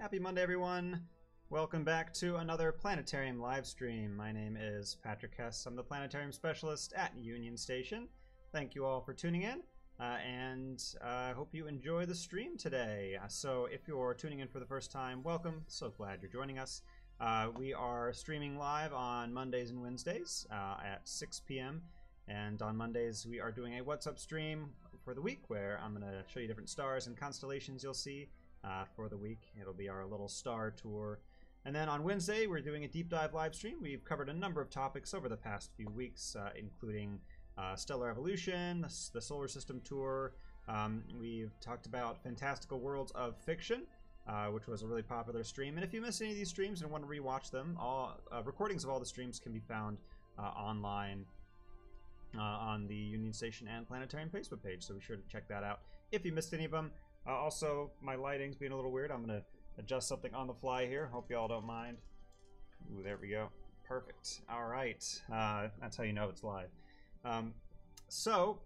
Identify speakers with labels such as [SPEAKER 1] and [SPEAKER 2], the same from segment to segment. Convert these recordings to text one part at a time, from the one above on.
[SPEAKER 1] Happy Monday, everyone. Welcome back to another Planetarium live stream. My name is Patrick Hess. I'm the Planetarium Specialist at Union Station. Thank you all for tuning in, uh, and I uh, hope you enjoy the stream today. Uh, so, if you're tuning in for the first time, welcome. So glad you're joining us. Uh, we are streaming live on Mondays and Wednesdays uh, at 6 p.m. And on Mondays, we are doing a What's Up stream for the week where I'm going to show you different stars and constellations you'll see uh, for the week. It'll be our little star tour. And then on Wednesday, we're doing a deep dive live stream. We've covered a number of topics over the past few weeks, uh, including uh, stellar evolution, the solar system tour. Um, we've talked about fantastical worlds of fiction, uh, which was a really popular stream. And if you missed any of these streams and want to rewatch them, all uh, recordings of all the streams can be found uh, online on the Union Station and Planetarium Facebook page. So be sure to check that out if you missed any of them. Uh, also, my lighting's being a little weird. I'm going to adjust something on the fly here. Hope you all don't mind. Ooh, there we go. Perfect. All right. Uh, that's how you know it's live. Um, so,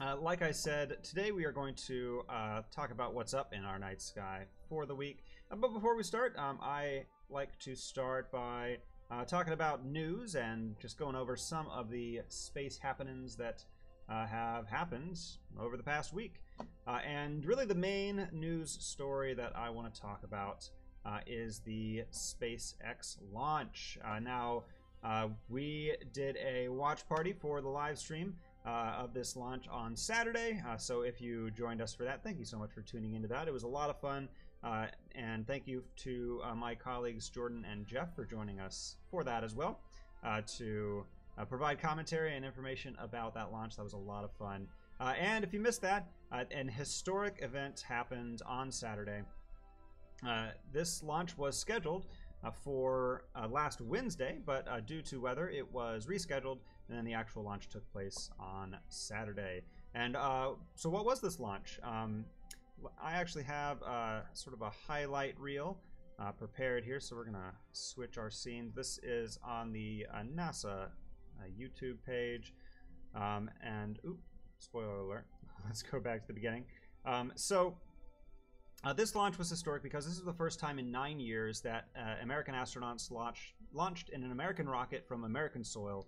[SPEAKER 1] uh, like I said, today we are going to uh, talk about what's up in our night sky for the week. Uh, but before we start, um, I like to start by uh, talking about news and just going over some of the space happenings that uh, have happened over the past week. Uh, and really, the main news story that I want to talk about uh, is the SpaceX launch. Uh, now, uh, we did a watch party for the live stream. of this launch on Saturday. so, if you joined us for that, thank you so much for tuning into that. It was a lot of fun. Uh, and thank you to uh, my colleagues Jordan and Jeff for joining us for that as well uh, to uh, provide commentary and information about that launch. That was a lot of fun. Uh, and if you missed that, uh, an historic event happened on Saturday. this launch was scheduled for last Wednesday, but due to weather, it was rescheduled, and then the actual launch took place on Saturday. And so, what was this launch? Um, I actually have uh, sort of a highlight reel uh, prepared here, so we're going to switch our scenes. This is on the uh, NASA uh, YouTube page, um, and oop, spoiler alert. Let's go back to the beginning. Um, so uh, this launch was historic because this is the first time in nine years that uh, American astronauts launched, launched in an American rocket from American soil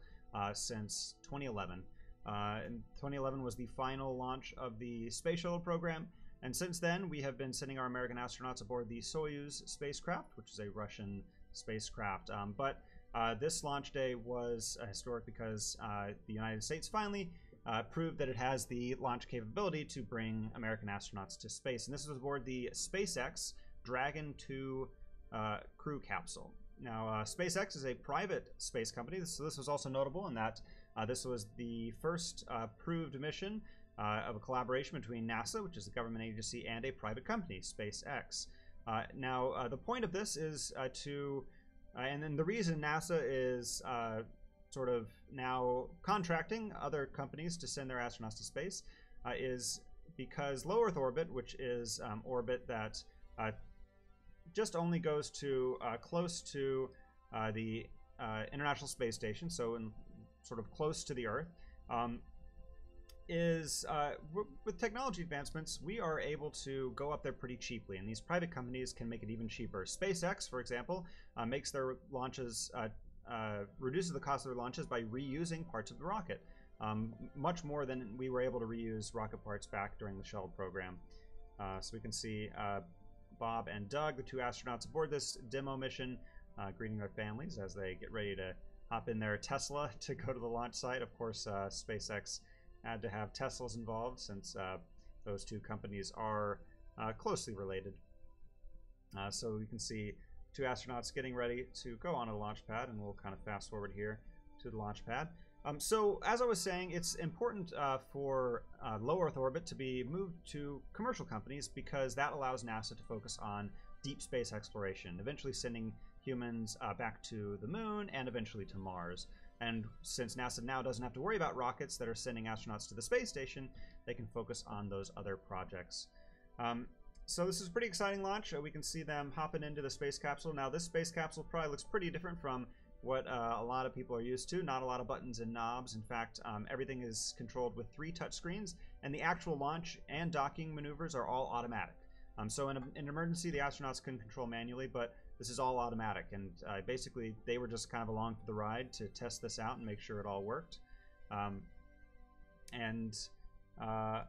[SPEAKER 1] since 2011. Uh, 2011 was the final launch of the space shuttle program, and since then, we have been sending our American astronauts aboard the Soyuz spacecraft, which is a Russian spacecraft. Um, but uh, this launch day was uh, historic because uh, the United States finally uh, proved that it has the launch capability to bring American astronauts to space. And this was aboard the SpaceX Dragon 2 uh, crew capsule. Now, uh, SpaceX is a private space company, so this was also notable in that this was the first proved mission of a collaboration between NASA, which is a government agency, and a private company, SpaceX. Now, the point of this is to, uh, and then the reason NASA is uh, sort of now contracting other companies to send their astronauts to space is because low Earth orbit, which is um, orbit that just only goes to close to the International Space Station, so in sort of close to the Earth. Um, is uh, with technology advancements, we are able to go up there pretty cheaply, and these private companies can make it even cheaper. SpaceX, for example, uh, makes their launches uh, uh reduces the cost of their launches by reusing parts of the rocket, um, much more than we were able to reuse rocket parts back during the shuttle program. Uh, so we can see uh, Bob and Doug, the two astronauts aboard this demo mission, greeting their families as they get ready to hop in their Tesla to go to the launch site. Of course, SpaceX had to have Teslas involved since uh, those two companies are uh, closely related. Uh, so we can see two astronauts getting ready to go on a launch pad, and we'll kind of fast forward here to the launch pad. Um, so as I was saying, it's important uh, for uh, low Earth orbit to be moved to commercial companies because that allows NASA to focus on deep space exploration, eventually sending humans uh, back to the moon and eventually to Mars. And since NASA now doesn't have to worry about rockets that are sending astronauts to the space station, they can focus on those other projects. Um, so this is a pretty exciting launch. Uh, we can see them hopping into the space capsule. Now this space capsule probably looks pretty different from what uh, a lot of people are used to. Not a lot of buttons and knobs. In fact, um, everything is controlled with three touch screens, and the actual launch and docking maneuvers are all automatic. Um, so in, a, in an emergency, the astronauts couldn't control manually, but this is all automatic. And uh, basically, they were just kind of along for the ride to test this out and make sure it all worked. Um, and uh,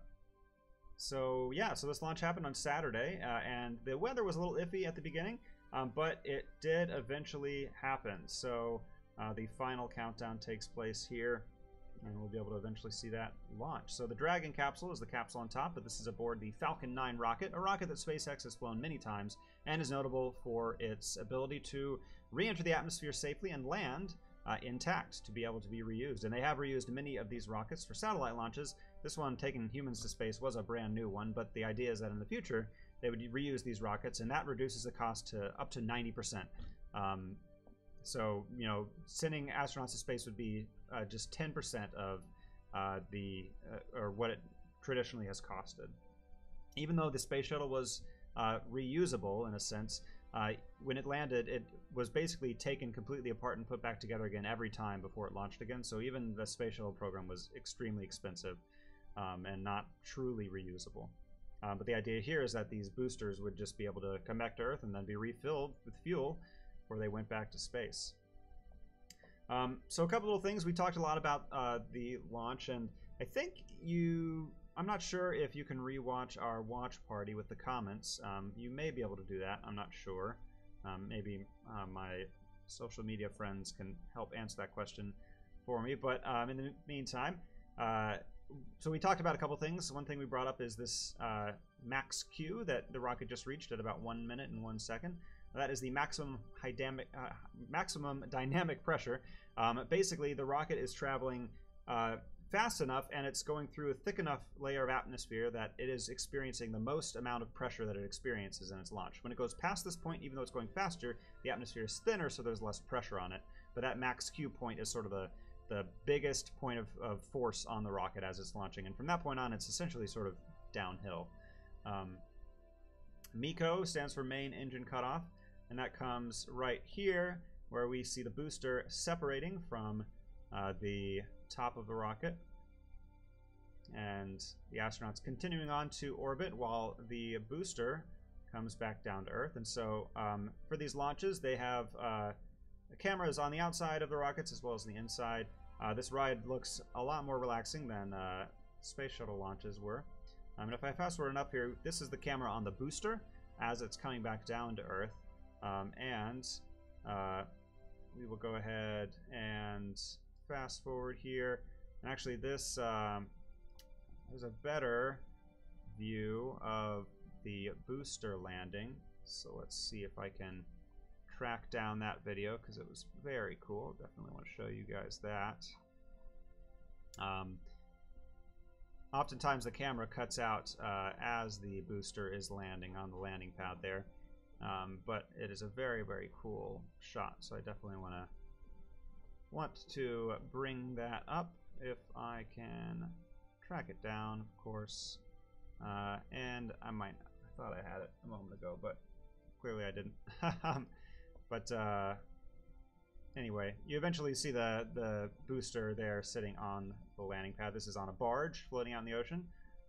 [SPEAKER 1] so, yeah, so this launch happened on Saturday, uh, and the weather was a little iffy at the beginning, um, but it did eventually happen. So uh, the final countdown takes place here and we'll be able to eventually see that launch. So the Dragon capsule is the capsule on top, but this is aboard the Falcon 9 rocket, a rocket that SpaceX has flown many times and is notable for its ability to re-enter the atmosphere safely and land uh, intact to be able to be reused. And they have reused many of these rockets for satellite launches. This one, taking humans to space, was a brand new one, but the idea is that in the future, they would reuse these rockets, and that reduces the cost to up to 90%. Um, so, you know, sending astronauts to space would be uh, just 10% of uh, the, uh, or what it traditionally has costed. Even though the space shuttle was uh, reusable in a sense, uh, when it landed, it was basically taken completely apart and put back together again every time before it launched again. So even the space shuttle program was extremely expensive um, and not truly reusable. Um, but the idea here is that these boosters would just be able to come back to Earth and then be refilled with fuel before they went back to space. Um, so a couple little things. We talked a lot about uh, the launch, and I think you. I'm not sure if you can rewatch our watch party with the comments. Um, you may be able to do that. I'm not sure. Um, maybe uh, my social media friends can help answer that question for me. But um, in the meantime, uh, so we talked about a couple things. One thing we brought up is this uh, max Q that the rocket just reached at about one minute and one second. That is the maximum dynamic, uh, maximum dynamic pressure. Um, basically, the rocket is traveling uh, fast enough and it's going through a thick enough layer of atmosphere that it is experiencing the most amount of pressure that it experiences in its launch. When it goes past this point, even though it's going faster, the atmosphere is thinner, so there's less pressure on it. But that max Q point is sort of the, the biggest point of, of force on the rocket as it's launching. And from that point on, it's essentially sort of downhill. Um, MECO stands for main engine cutoff and that comes right here where we see the booster separating from uh, the top of the rocket and the astronauts continuing on to orbit while the booster comes back down to Earth. And so um, for these launches, they have uh, cameras on the outside of the rockets as well as the inside. Uh, this ride looks a lot more relaxing than uh, space shuttle launches were. Um, and if I fast forward enough here, this is the camera on the booster as it's coming back down to Earth. Um, and uh, we will go ahead and fast forward here. And actually, this um, there's a better view of the booster landing. So let's see if I can track down that video because it was very cool. Definitely want to show you guys that. Um, oftentimes the camera cuts out uh, as the booster is landing on the landing pad there. Um, but it is a very, very cool shot, so I definitely want to want to bring that up if I can track it down, of course. Uh, and I might, I thought I had it a moment ago, but clearly I didn't. But uh, anyway, you eventually see the, the booster there sitting on the landing pad. This is on a barge floating out in the ocean.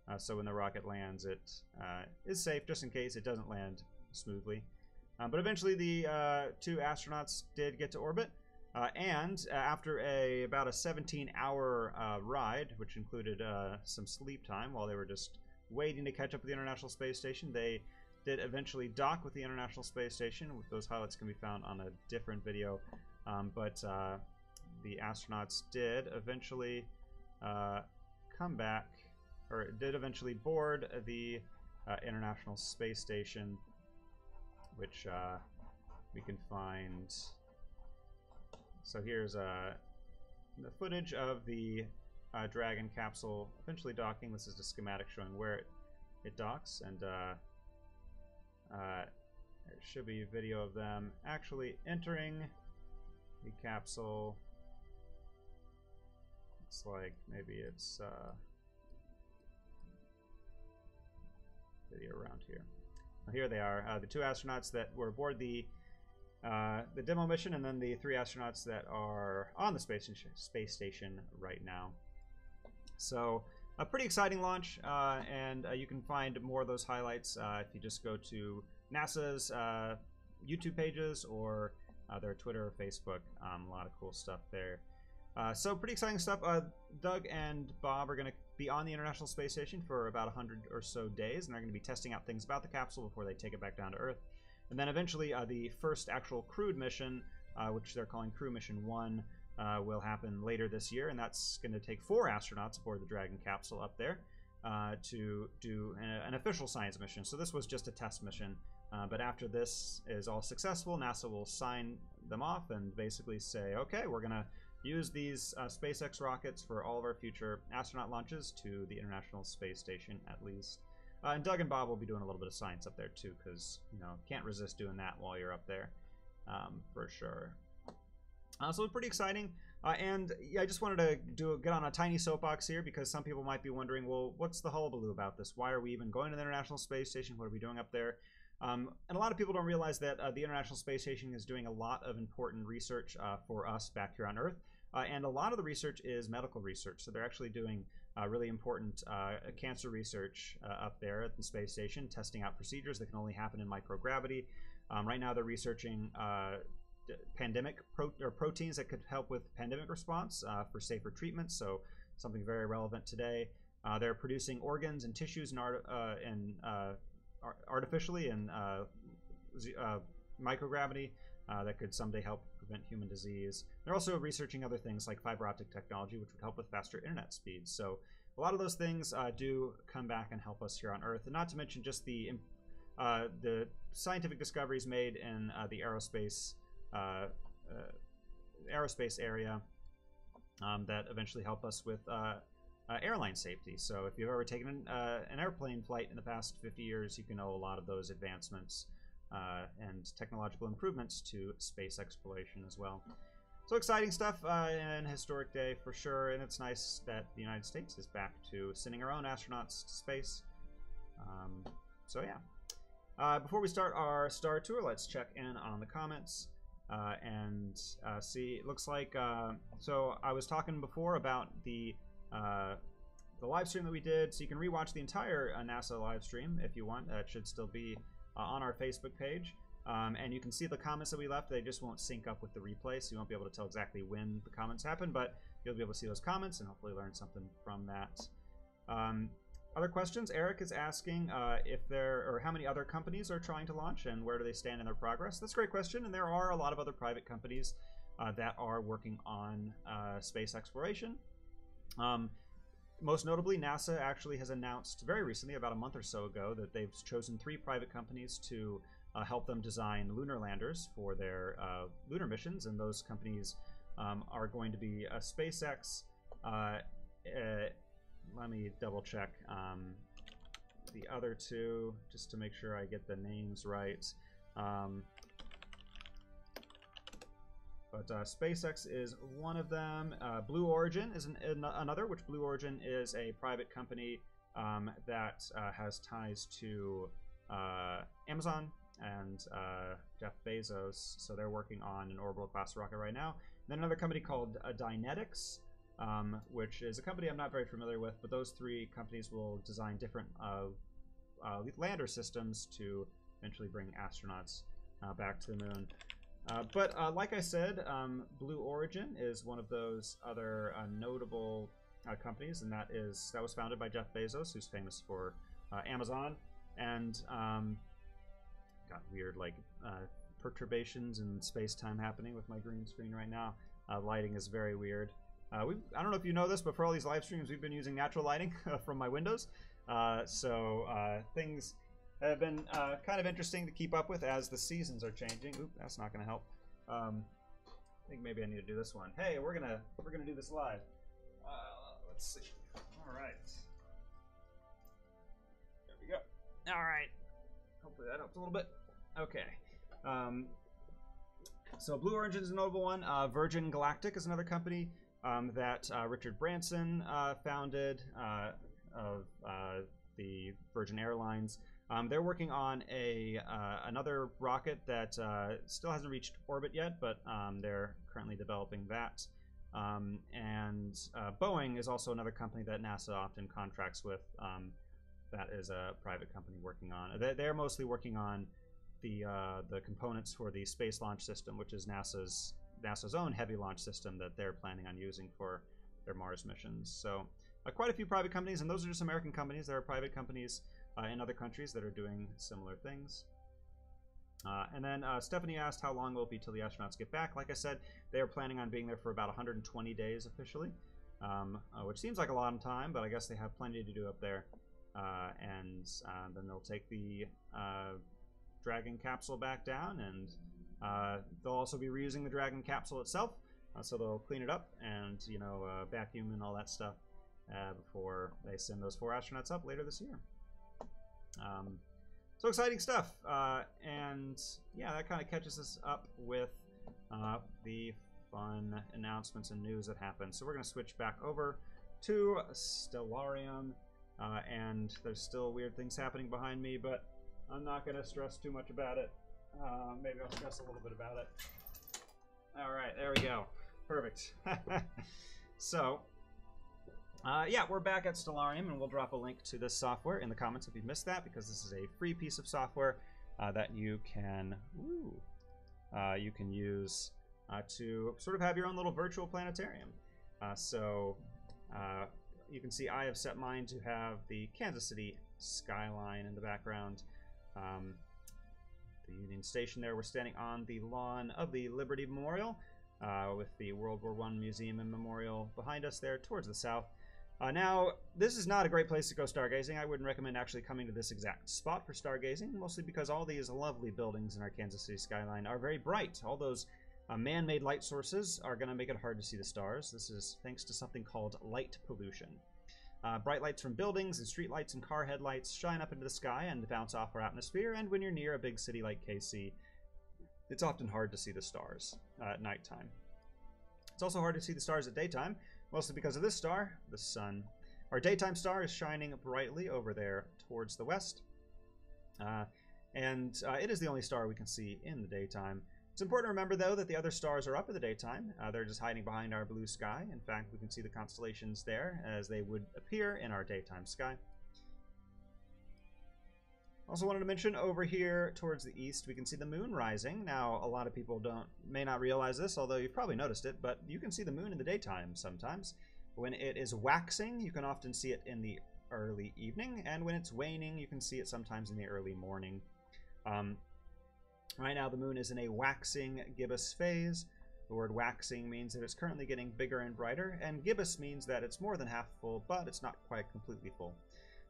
[SPEAKER 1] Uh, so when the rocket lands, it uh, is safe just in case it doesn't land smoothly. Um, but eventually, the uh, two astronauts did get to orbit, uh, and uh, after a about a 17-hour uh, ride, which included uh, some sleep time while they were just waiting to catch up with the International Space Station, they did eventually dock with the International Space Station. Those highlights can be found on a different video, um, but uh, the astronauts did eventually come back, or did eventually board the International Space Station which uh, we can find. So here's uh, the footage of the uh, Dragon capsule eventually docking. This is a schematic showing where it, it docks, and uh, uh, there should be a video of them actually entering the capsule. Looks like maybe it's uh, video around here here they are, uh, the two astronauts that were aboard the uh, the demo mission, and then the three astronauts that are on the space space station right now. So a pretty exciting launch, uh, and uh, you can find more of those highlights uh, if you just go to NASA's uh, YouTube pages or their Twitter or Facebook. Um, a lot of cool stuff there. So pretty exciting stuff. Doug and Bob are going to be on the International Space Station for about 100 or so days, and they're going to be testing out things about the capsule before they take it back down to Earth. And then eventually, the first actual crewed mission, which they're calling Crew Mission 1, uh, will happen later this year, and that's going to take four astronauts aboard the Dragon capsule up there uh, to do a, an official science mission. So this was just a test mission, uh, but after this is all successful, NASA will sign them off and basically say, okay, we're going to use these uh, SpaceX rockets for all of our future astronaut launches to the International Space Station at least. Uh, and Doug and Bob will be doing a little bit of science up there too, because you know can't resist doing that while you're up there, um, for sure. Uh, so it's pretty exciting. Uh, and yeah, I just wanted to do a, get on a tiny soapbox here because some people might be wondering, well, what's the hullabaloo about this? Why are we even going to the International Space Station? What are we doing up there? Um, and a lot of people don't realize that uh, the International Space Station is doing a lot of important research uh, for us back here on Earth. Uh, and a lot of the research is medical research. So they're actually doing uh, really important uh, cancer research up there at the space station, testing out procedures that can only happen in microgravity. Um, right now, they're researching pandemic pro- or proteins that could help with pandemic response uh, for safer treatments. So something very relevant today. Uh, they're producing organs and tissues and, art- uh, and uh, artificially uh, uh, microgravity that could someday help prevent human disease. They're also researching other things like fiber optic technology, which would help with faster internet speeds. So a lot of those things do come back and help us here on Earth, and not to mention just the the scientific discoveries made in the aerospace uh, uh, aerospace area um, that eventually help us with uh, airline safety. So if you've ever taken an, an, airplane flight in the past 50 years, you can owe a lot of those advancements and technological improvements to space exploration as well. So exciting stuff uh, and historic day for sure, and it's nice that the United States is back to sending our own astronauts to space. Um, so yeah. Uh, before we start our star tour, let's check in on the comments. Uh, and uh, see, it looks like uh, so. I was talking before about the uh, the live stream that we did, so you can rewatch the entire uh, NASA live stream if you want. it should still be uh, on our Facebook page, um, and you can see the comments that we left. They just won't sync up with the replay, so you won't be able to tell exactly when the comments happened, but you'll be able to see those comments and hopefully learn something from that. Um, other questions? Eric is asking uh, if there or how many other companies are trying to launch and where do they stand in their progress. That's a great question, and there are a lot of other private companies uh, that are working on uh, space exploration. Um, most notably, NASA actually has announced very recently, about a month or so ago, that they've chosen three private companies to uh, help them design lunar landers for their uh, lunar missions, and those companies um, are going to be uh, SpaceX let me double check um, the other two just to make sure I get the names right. Um, but uh, SpaceX is one of them. Uh, Blue Origin is an, an, another, which Blue Origin is a private company um, that uh, has ties to uh, Amazon and uh, Jeff Bezos. So they're working on an orbital class rocket right now. And then another company called uh, Dynetics, um, which is a company I'm not very familiar with, but those three companies will design different lander systems to eventually bring astronauts back to the moon. Uh, but uh, like I said, um, Blue Origin is one of those other uh, notable companies, and that is that was founded by Jeff Bezos, who's famous for Amazon, and um, got weird like perturbations in space time happening with my green screen right now. lighting is very weird. Uh, we I don't know if you know this, but for all these live streams, we've been using natural lighting from my windows. Uh, so uh, things have been uh, kind of interesting to keep up with as the seasons are changing. Oop, that's not going to help. Um, I think maybe I need to do this one. Hey, we're gonna we're gonna do this live. Uh, let's see. All right. There we go. All right. Hopefully that helps a little bit. Okay. Um, so Blue Origin is a notable one. Uh, Virgin Galactic is another company um, that uh, Richard Branson uh, founded uh, of uh, the Virgin Airlines. Um, they're working on a uh, another rocket that still hasn't reached orbit yet, but um, they're currently developing that. Um, and uh, Boeing is also another company that NASA often contracts with. Um, that is a private company working on. They're, they're mostly working on the uh, the components for the Space Launch System, which is NASA's NASA's own heavy launch system that they're planning on using for their Mars missions. So, uh, quite a few private companies, and those are just American companies. There are private companies uh, in other countries that are doing similar things. Uh, and then uh, Stephanie asked how long will it be till the astronauts get back. Like I said, they are planning on being there for about 120 days officially, um, uh, which seems like a lot of time, but I guess they have plenty to do up there. Uh, and uh, then they'll take the uh, Dragon capsule back down, and they'll also be reusing the Dragon capsule itself. so they'll clean it up and you know vacuum and all that stuff before they send those four astronauts up later this year. Um, so exciting stuff. Uh, and yeah, that kind of catches us up with uh, the fun announcements and news that happened. So we're going to switch back over to Stellarium. Uh, and there's still weird things happening behind me, but I'm not going to stress too much about it. Uh, maybe I'll stress a little bit about it. All right, there we go. Perfect. so uh, yeah, we're back at Stellarium, and we'll drop a link to this software in the comments if you missed that, because this is a free piece of software uh, that you can ooh, uh, you can use uh, to sort of have your own little virtual planetarium. Uh, so uh, you can see I have set mine to have the Kansas City skyline in the background. Um, the Union Station there, we're standing on the lawn of the Liberty Memorial. with the World War I Museum and Memorial behind us there towards the south. Uh, now, this is not a great place to go stargazing. I wouldn't recommend actually coming to this exact spot for stargazing, mostly because all these lovely buildings in our Kansas City skyline are very bright. All those uh, man-made light sources are going to make it hard to see the stars. This is thanks to something called light pollution. Uh, bright lights from buildings and street lights and car headlights shine up into the sky and bounce off our atmosphere, and when you're near a big city like KC, it's often hard to see the stars uh, at nighttime. It's also hard to see the stars at daytime, Mostly because of this star, the sun. Our daytime star is shining brightly over there towards the west. Uh, and uh, it is the only star we can see in the daytime. It's important to remember, though, that the other stars are up in the daytime. Uh, they're just hiding behind our blue sky. In fact, we can see the constellations there as they would appear in our daytime sky. Also wanted to mention over here towards the east, we can see the moon rising. Now, a lot of people don't may not realize this, although you've probably noticed it, but you can see the moon in the daytime sometimes. When it is waxing, you can often see it in the early evening, and when it's waning, you can see it sometimes in the early morning. Um, right now, the moon is in a waxing gibbous phase. The word waxing means that it's currently getting bigger and brighter, and gibbous means that it's more than half full, but it's not quite completely full.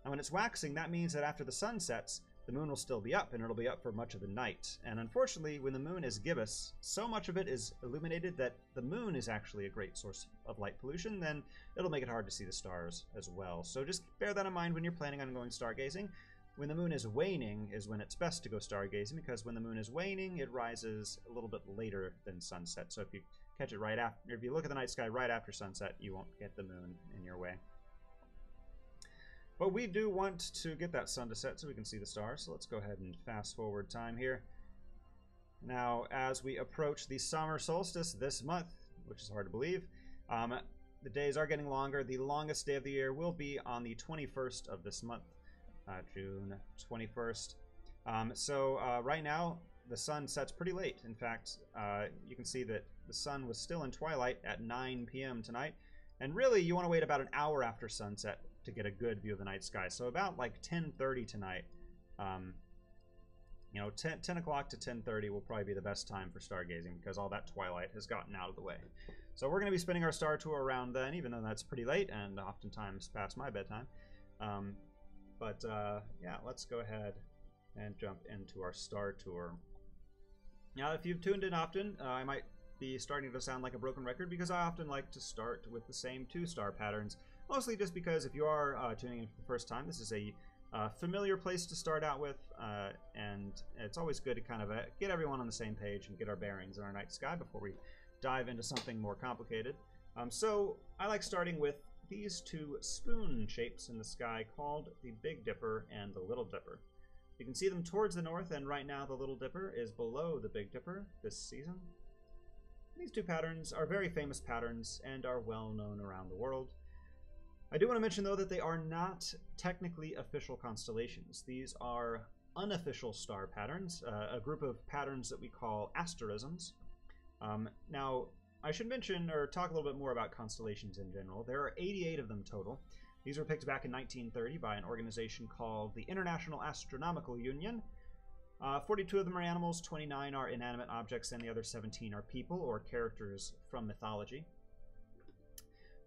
[SPEAKER 1] Now, when it's waxing, that means that after the sun sets, the moon will still be up, and it'll be up for much of the night. And unfortunately, when the moon is gibbous, so much of it is illuminated that the moon is actually a great source of light pollution, then it'll make it hard to see the stars as well. So just bear that in mind when you're planning on going stargazing. When the moon is waning is when it's best to go stargazing, because when the moon is waning, it rises a little bit later than sunset. So if you catch it right after, if you look at the night sky right after sunset, you won't get the moon in your way. But we do want to get that sun to set so we can see the stars. So let's go ahead and fast forward time here. Now, as we approach the summer solstice this month, which is hard to believe, um, the days are getting longer. The longest day of the year will be on the 21st of this month, uh, June 21st. Um, so uh, right now, the sun sets pretty late. In fact, uh, you can see that the sun was still in twilight at 9 p.m. tonight. And really, you want to wait about an hour after sunset to get a good view of the night sky. So about like 10:30 tonight, um, you know, 10, 10 o'clock to 10:30 will probably be the best time for stargazing because all that twilight has gotten out of the way. So we're going to be spinning our star tour around then, even though that's pretty late and oftentimes past my bedtime. Um, but uh, yeah, let's go ahead and jump into our star tour. Now, if you've tuned in often, uh, I might be starting to sound like a broken record because I often like to start with the same two star patterns Mostly just because if you are uh, tuning in for the first time, this is a uh, familiar place to start out with, uh, and it's always good to kind of uh, get everyone on the same page and get our bearings in our night sky before we dive into something more complicated. Um, so I like starting with these two spoon shapes in the sky called the Big Dipper and the Little Dipper. You can see them towards the north, and right now the Little Dipper is below the Big Dipper this season. These two patterns are very famous patterns and are well known around the world. I do want to mention, though, that they are not technically official constellations. These are unofficial star patterns, uh, a group of patterns that we call asterisms. Um, now, I should mention or talk a little bit more about constellations in general. There are 88 of them total. These were picked back in 1930 by an organization called the International Astronomical Union. Uh, 42 of them are animals, 29 are inanimate objects, and the other 17 are people or characters from mythology.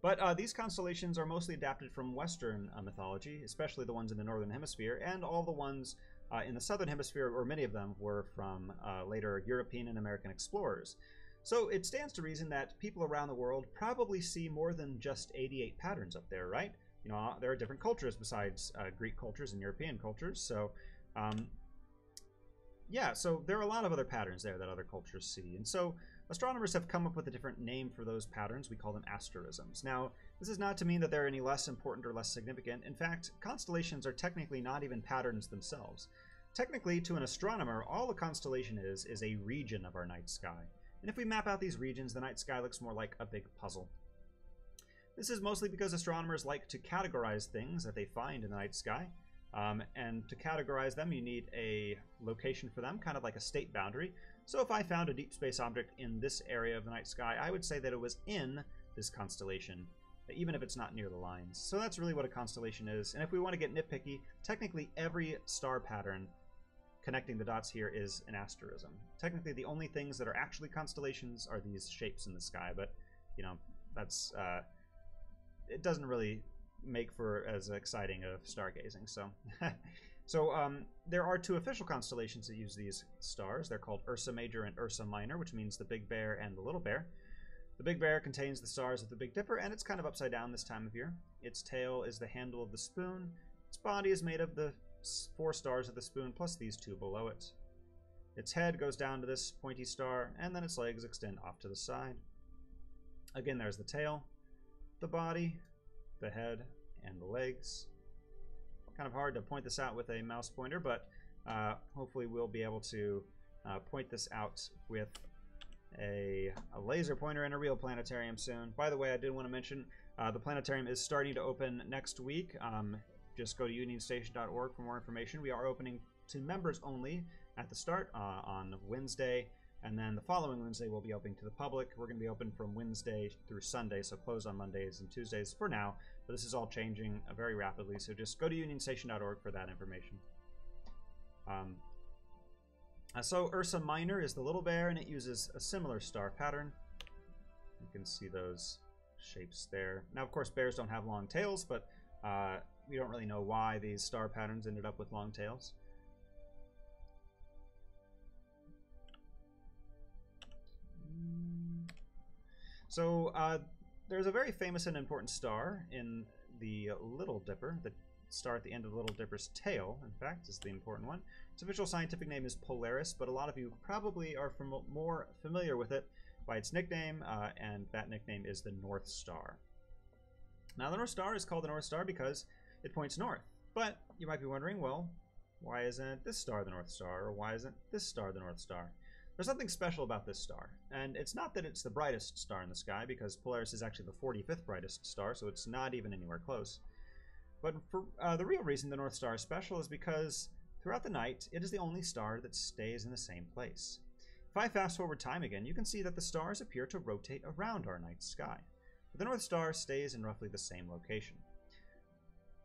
[SPEAKER 1] But uh, these constellations are mostly adapted from Western uh, mythology, especially the ones in the Northern Hemisphere, and all the ones uh, in the Southern Hemisphere, or many of them, were from uh, later European and American explorers. So it stands to reason that people around the world probably see more than just 88 patterns up there, right? You know, there are different cultures besides uh, Greek cultures and European cultures. So, um, yeah, so there are a lot of other patterns there that other cultures see. And so astronomers have come up with a different name for those patterns. We call them asterisms. Now, this is not to mean that they're any less important or less significant. In fact, constellations are technically not even patterns themselves. Technically, to an astronomer, all a constellation is is a region of our night sky. And if we map out these regions, the night sky looks more like a big puzzle. This is mostly because astronomers like to categorize things that they find in the night sky. Um, and to categorize them, you need a location for them, kind of like a state boundary. So if I found a deep space object in this area of the night sky, I would say that it was in this constellation, even if it's not near the lines. So that's really what a constellation is. And if we want to get nitpicky, technically every star pattern connecting the dots here is an asterism. Technically, the only things that are actually constellations are these shapes in the sky, but, you know, that's, uh, it doesn't really make for as exciting of stargazing, so... so, um, there are two official constellations that use these stars. They're called Ursa Major and Ursa Minor, which means the Big Bear and the Little Bear. The Big Bear contains the stars of the Big Dipper, and it's kind of upside down this time of year. Its tail is the handle of the spoon. Its body is made of the four stars of the spoon plus these two below it. Its head goes down to this pointy star, and then its legs extend off to the side. Again, there's the tail, the body, the head, and the legs. Kind of hard to point this out with a mouse pointer, but uh, hopefully we'll be able to uh, point this out with a, a, laser pointer and a real planetarium soon. By the way, I did want to mention uh, the planetarium is starting to open next week. Um, just go to unionstation.org for more information. We are opening to members only at the start uh, on Wednesday, and then the following Wednesday we'll be opening to the public. We're going to be open from Wednesday through Sunday, so closed on Mondays and Tuesdays for now. But this is all changing uh, very rapidly, so just go to unionstation.org for that information. Um, uh, so Ursa Minor is the little bear, and it uses a similar star pattern. You can see those shapes there. Now, of course, bears don't have long tails, but uh, we don't really know why these star patterns ended up with long tails. So uh, there's a very famous and important star in the Little Dipper. The star at the end of the Little Dipper's tail, in fact, is the important one. Its official scientific name is Polaris, but a lot of you probably are fam more familiar with it by its nickname, uh, and that nickname is the North Star. Now, the North Star is called the North Star because it points north. But you might be wondering, well, why isn't this star the North Star, or why isn't this star the North Star? There's something special about this star, and it's not that it's the brightest star in the sky, because Polaris is actually the 45th brightest star, so it's not even anywhere close. But for uh, the real reason the North Star is special is because throughout the night, it is the only star that stays in the same place. If I fast forward time again, you can see that the stars appear to rotate around our night sky. But the North Star stays in roughly the same location.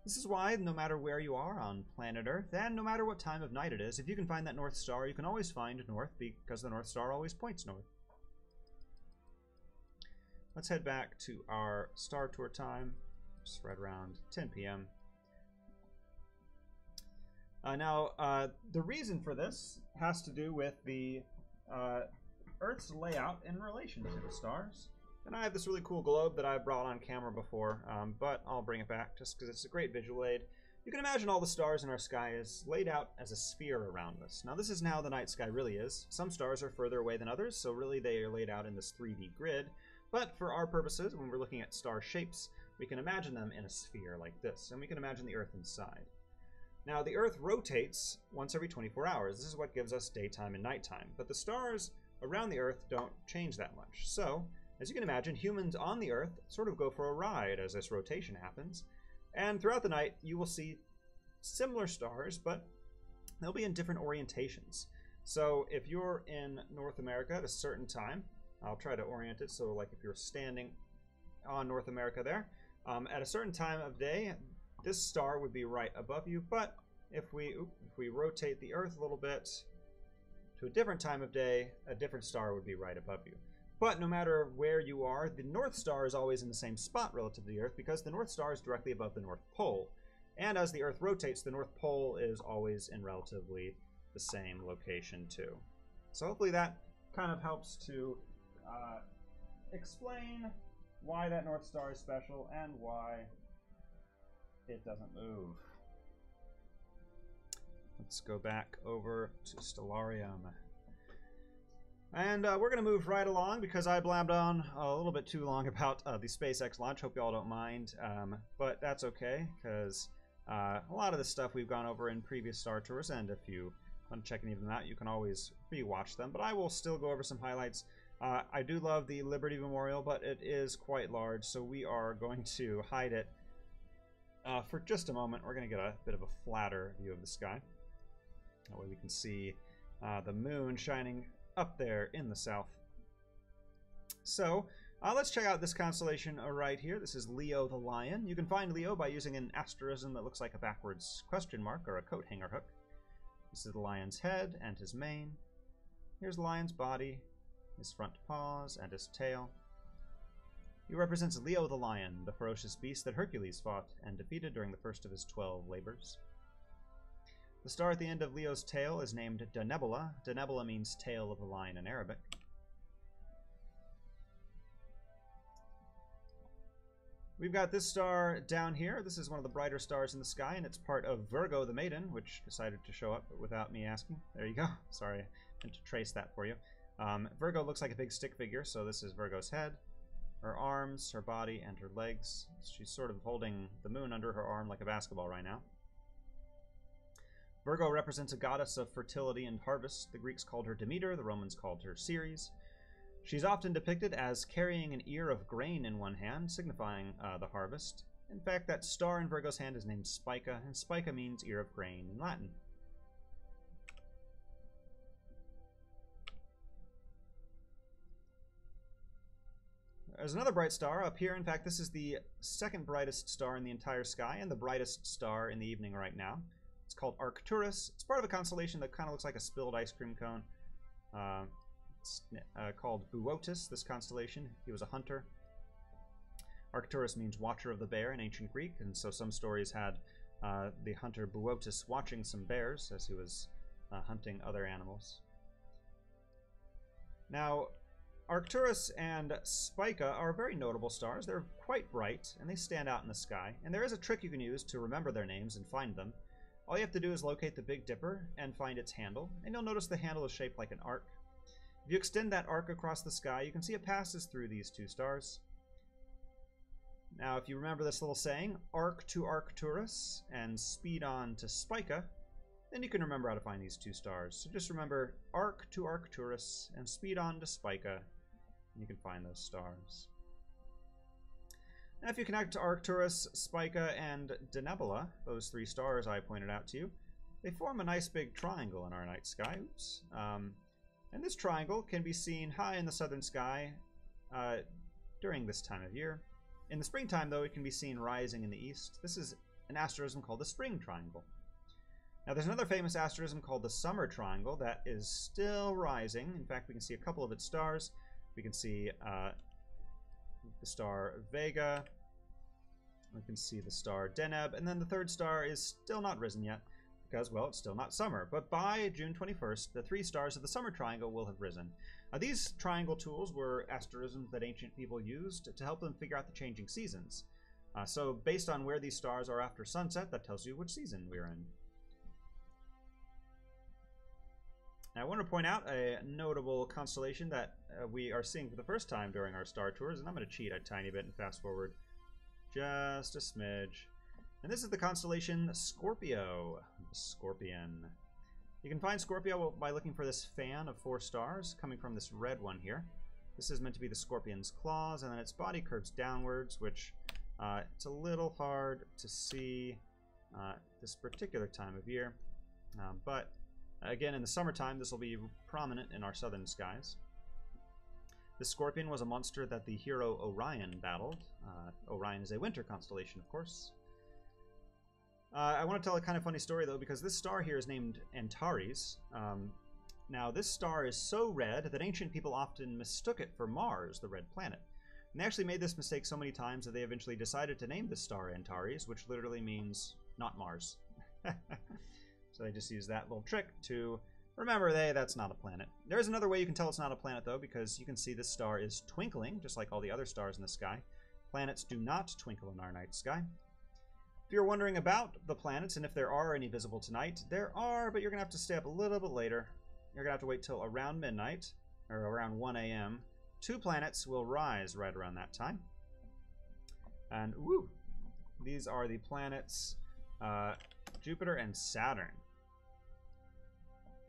[SPEAKER 1] This is why, no matter where you are on planet Earth, and no matter what time of night it is, if you can find that North Star, you can always find north because the North Star always points north. Let's head back to our star tour time, just right around 10 p.m. Uh, now, uh, the reason for this has to do with the uh, Earth's layout in relation to the stars. And I have this really cool globe that I brought on camera before, um, but I'll bring it back just because it's a great visual aid. You can imagine all the stars in our sky is laid out as a sphere around us. Now this is now the night sky really is. Some stars are further away than others, so really they are laid out in this 3D grid. But for our purposes, when we're looking at star shapes, we can imagine them in a sphere like this, and we can imagine the Earth inside. Now the Earth rotates once every 24 hours. This is what gives us daytime and nighttime. But the stars around the Earth don't change that much. So, as you can imagine, humans on the Earth sort of go for a ride as this rotation happens. And throughout the night, you will see similar stars, but they'll be in different orientations. So if you're in North America at a certain time, I'll try to orient it so like if you're standing on North America there, um, at a certain time of day, this star would be right above you, but if we, if we rotate the Earth a little bit to a different time of day, a different star would be right above you. But no matter where you are, the North Star is always in the same spot relative to the Earth because the North Star is directly above the North Pole. And as the Earth rotates, the North Pole is always in relatively the same location too. So hopefully that kind of helps to uh, explain why that North Star is special and why it doesn't move. Let's go back over to Stellarium. And uh, we're going to move right along because I blabbed on a little bit too long about uh, the SpaceX launch. Hope you all don't mind, um, but that's okay because uh, a lot of the stuff we've gone over in previous Star Tours, and if you want to check any of them out, you can always rewatch them. But I will still go over some highlights. Uh, I do love the Liberty Memorial, but it is quite large, so we are going to hide it uh, for just a moment. We're going to get a bit of a flatter view of the sky. That way we can see uh, the moon shining up there in the south. So, uh, let's check out this constellation right here. This is Leo the Lion. You can find Leo by using an asterism that looks like a backwards question mark or a coat hanger hook. This is the lion's head and his mane. Here's the lion's body, his front paws, and his tail. He represents Leo the lion, the ferocious beast that Hercules fought and defeated during the first of his twelve labors. The star at the end of Leo's tail is named Denebola. Denebola means tail of the lion in Arabic. We've got this star down here. This is one of the brighter stars in the sky, and it's part of Virgo the Maiden, which decided to show up without me asking. There you go. Sorry, I meant to trace that for you. Um, Virgo looks like a big stick figure, so this is Virgo's head, her arms, her body, and her legs. She's sort of holding the moon under her arm like a basketball right now. Virgo represents a goddess of fertility and harvest. The Greeks called her Demeter, the Romans called her Ceres. She's often depicted as carrying an ear of grain in one hand, signifying uh, the harvest. In fact, that star in Virgo's hand is named Spica, and Spica means ear of grain in Latin. There's another bright star up here. In fact, this is the second brightest star in the entire sky and the brightest star in the evening right now. It's called Arcturus. It's part of a constellation that kind of looks like a spilled ice cream cone. Uh, it's uh, called Boötes, this constellation. He was a hunter. Arcturus means watcher of the bear in ancient Greek, and so some stories had uh, the hunter Boötes watching some bears as he was uh, hunting other animals. Now, Arcturus and Spica are very notable stars. They're quite bright, and they stand out in the sky. And there is a trick you can use to remember their names and find them. All you have to do is locate the Big Dipper and find its handle, and you'll notice the handle is shaped like an arc. If you extend that arc across the sky, you can see it passes through these two stars. Now, if you remember this little saying, arc to Arcturus and speed on to Spica, then you can remember how to find these two stars. So just remember arc to Arcturus and speed on to Spica, and you can find those stars. Now if you connect Arcturus, Spica, and Denebola, those three stars I pointed out to you, they form a nice big triangle in our night sky. Oops. Um, and this triangle can be seen high in the southern sky uh, during this time of year. In the springtime, though, it can be seen rising in the east. This is an asterism called the Spring Triangle. Now, there's another famous asterism called the Summer Triangle that is still rising. In fact, we can see a couple of its stars. We can see uh, the star Vega. We can see the star Deneb, and then the third star is still not risen yet because, well, it's still not summer. But by June 21st, the three stars of the summer triangle will have risen. Now, these triangle tools were asterisms that ancient people used to help them figure out the changing seasons. Uh, so, based on where these stars are after sunset, that tells you which season we're in. I want to point out a notable constellation that uh, we are seeing for the first time during our star tours, and I'm going to cheat a tiny bit and fast forward just a smidge. And this is the constellation Scorpio, Scorpion. You can find Scorpio by looking for this fan of four stars coming from this red one here. This is meant to be the Scorpion's claws, and then its body curves downwards, which uh, it's a little hard to see uh, this particular time of year. Um, but again, in the summertime, this will be prominent in our southern skies. The Scorpion was a monster that the hero Orion battled. Uh, Orion is a winter constellation, of course. Uh, I want to tell a kind of funny story, though, because this star here is named Antares. Um, now, this star is so red that ancient people often mistook it for Mars, the red planet. And they actually made this mistake so many times that they eventually decided to name this star Antares, which literally means not Mars. so they just use that little trick to remember, they that's not a planet. There is another way you can tell it's not a planet, though, because you can see this star is twinkling, just like all the other stars in the sky. Planets do not twinkle in our night sky. If you're wondering about the planets and if there are any visible tonight, there are, but you're going to have to stay up a little bit later. You're going to have to wait till around midnight, or around 1 a.m. Two planets will rise right around that time. And, woo, these are the planets uh, Jupiter and Saturn.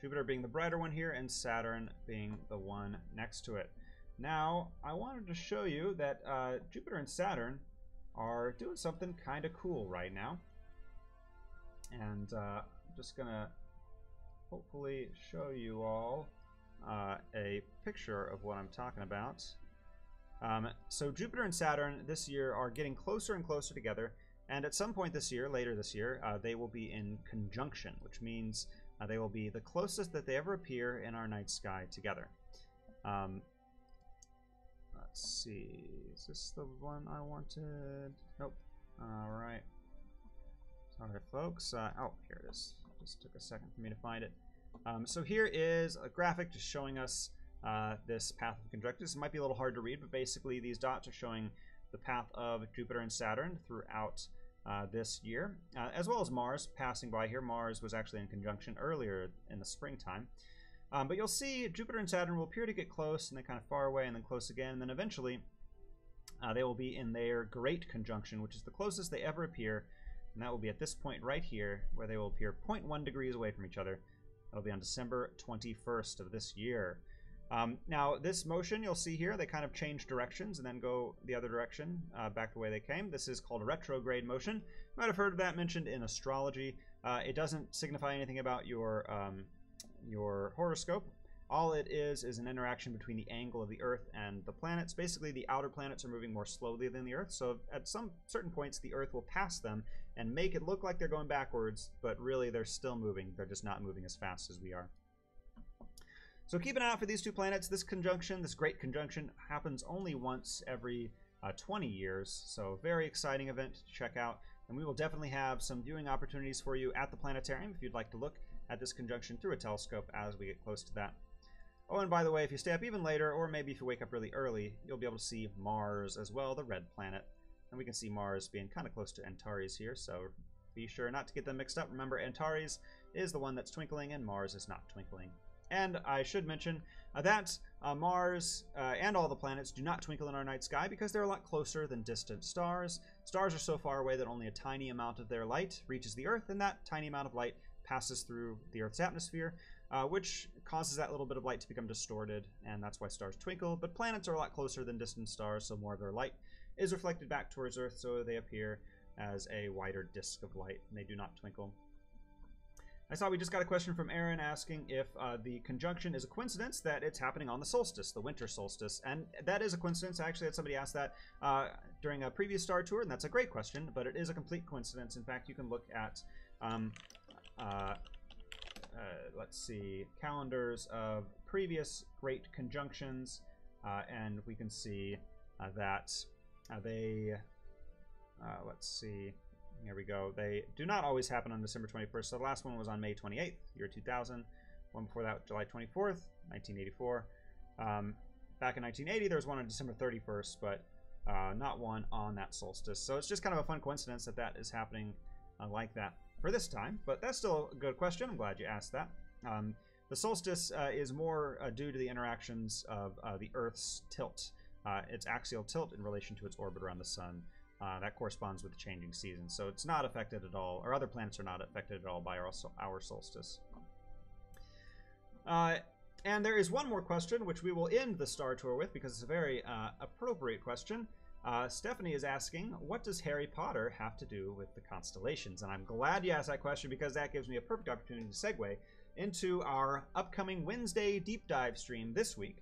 [SPEAKER 1] Jupiter being the brighter one here, and Saturn being the one next to it. Now, I wanted to show you that uh, Jupiter and Saturn are doing something kind of cool right now. And uh, I'm just going to hopefully show you all uh, a picture of what I'm talking about. Um, so Jupiter and Saturn this year are getting closer and closer together. And at some point this year, later this year, uh, they will be in conjunction, which means uh, they will be the closest that they ever appear in our night sky together. Um, Let's see. Is this the one I wanted? Nope. Alright. Sorry, folks. Uh, oh, here it is. Just took a second for me to find it. Um, so here is a graphic just showing us uh, this path of conjunctions. It might be a little hard to read, but basically these dots are showing the path of Jupiter and Saturn throughout uh, this year, uh, as well as Mars passing by here. Mars was actually in conjunction earlier in the springtime. Um, but you'll see Jupiter and Saturn will appear to get close and then kind of far away and then close again. And then eventually uh, they will be in their great conjunction, which is the closest they ever appear. And that will be at this point right here, where they will appear 0.1 degrees away from each other. That'll be on December 21st of this year. Um, now, this motion you'll see here, they kind of change directions and then go the other direction, uh, back the way they came. This is called retrograde motion. You might have heard of that mentioned in astrology. Uh, it doesn't signify anything about your um, your horoscope. All it is is an interaction between the angle of the Earth and the planets. Basically, the outer planets are moving more slowly than the Earth, so at some certain points, the Earth will pass them and make it look like they're going backwards, but really they're still moving. They're just not moving as fast as we are. So keep an eye out for these two planets. This conjunction, this great conjunction, happens only once every uh, 20 years, so very exciting event to check out. And we will definitely have some viewing opportunities for you at the planetarium if you'd like to look at this conjunction through a telescope as we get close to that. Oh, and by the way, if you stay up even later, or maybe if you wake up really early, you'll be able to see Mars as well, the red planet. And we can see Mars being kind of close to Antares here, so be sure not to get them mixed up. Remember, Antares is the one that's twinkling, and Mars is not twinkling. And I should mention uh, that uh, Mars uh, and all the planets do not twinkle in our night sky because they're a lot closer than distant stars. Stars are so far away that only a tiny amount of their light reaches the Earth, and that tiny amount of light passes through the Earth's atmosphere, uh, which causes that little bit of light to become distorted, and that's why stars twinkle. But planets are a lot closer than distant stars, so more of their light is reflected back towards Earth, so they appear as a wider disk of light, and they do not twinkle. I saw we just got a question from Aaron asking if uh, the conjunction is a coincidence that it's happening on the solstice, the winter solstice. And that is a coincidence. I actually had somebody ask that uh, during a previous Star Tour, and that's a great question, but it is a complete coincidence. In fact, you can look at um, uh, uh, let's see, calendars of previous great conjunctions, uh, and we can see uh, that they, let's see, here we go, they do not always happen on December 21st. So the last one was on May 28th, year 2000. One before that, July 24th, 1984. Um, back in 1980, there was one on December 31st, but uh, not one on that solstice. So it's just kind of a fun coincidence that that is happening uh, like that for this time, but that's still a good question. I'm glad you asked that. Um, the solstice uh, is more uh, due to the interactions of uh, the Earth's tilt, uh, its axial tilt in relation to its orbit around the Sun. Uh, that corresponds with the changing seasons, so it's not affected at all, or other planets are not affected at all by our, our solstice. Uh, and there is one more question, which we will end the Star Tour with because it's a very uh, appropriate question. Uh, Stephanie is asking, what does Harry Potter have to do with the constellations? And I'm glad you asked that question because that gives me a perfect opportunity to segue into our upcoming Wednesday deep dive stream this week.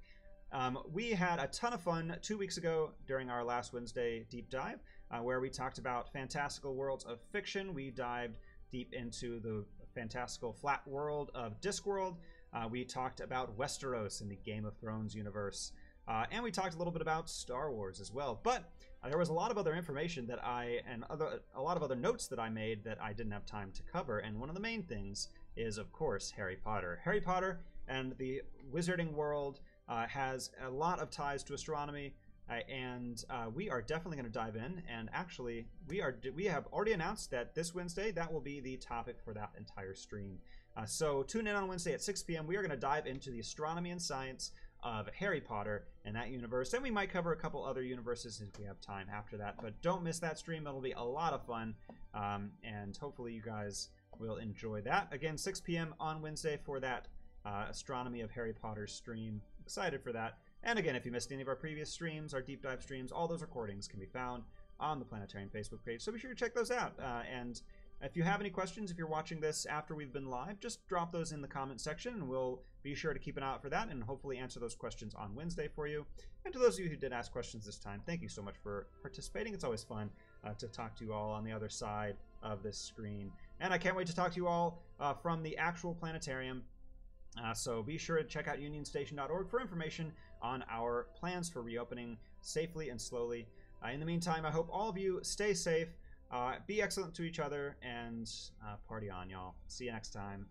[SPEAKER 1] Um, we had a ton of fun two weeks ago during our last Wednesday deep dive, uh, where we talked about fantastical worlds of fiction. We dived deep into the fantastical flat world of Discworld. Uh, we talked about Westeros in the Game of Thrones universe. Uh, and we talked a little bit about Star Wars as well. But uh, there was a lot of other information that I and other a lot of other notes that I made that I didn't have time to cover. And one of the main things is, of course, Harry Potter. Harry Potter and the wizarding world uh, has a lot of ties to astronomy. Uh, and uh, we are definitely going to dive in. And actually, we are we have already announced that this Wednesday that will be the topic for that entire stream. Uh, so tune in on Wednesday at 6 p.m. We are going to dive into the astronomy and science of Harry Potter and that universe. And we might cover a couple other universes if we have time after that. But don't miss that stream. It'll be a lot of fun. Um, and hopefully you guys will enjoy that. Again, 6 p.m. on Wednesday for that uh, Astronomy of Harry Potter stream. Excited for that. And again, if you missed any of our previous streams, our deep dive streams, all those recordings can be found on the Planetarium Facebook page. So be sure to check those out. Uh, and if you have any questions, if you're watching this after we've been live, just drop those in the comment section and we'll be sure to keep an eye out for that and hopefully answer those questions on Wednesday for you. And to those of you who did ask questions this time, thank you so much for participating. It's always fun uh, to talk to you all on the other side of this screen. And I can't wait to talk to you all uh, from the actual planetarium. Uh, so be sure to check out unionstation.org for information on our plans for reopening safely and slowly. Uh, in the meantime, I hope all of you stay safe, uh, be excellent to each other, and uh, party on, y'all. See you next time.